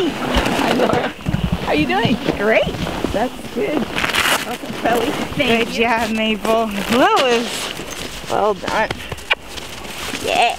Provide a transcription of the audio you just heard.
Hi. Hi, Laura. How are you doing? Great. That's good. Welcome, Pelly. Thank good you. job, Maple. Lois. Well done. Yeah.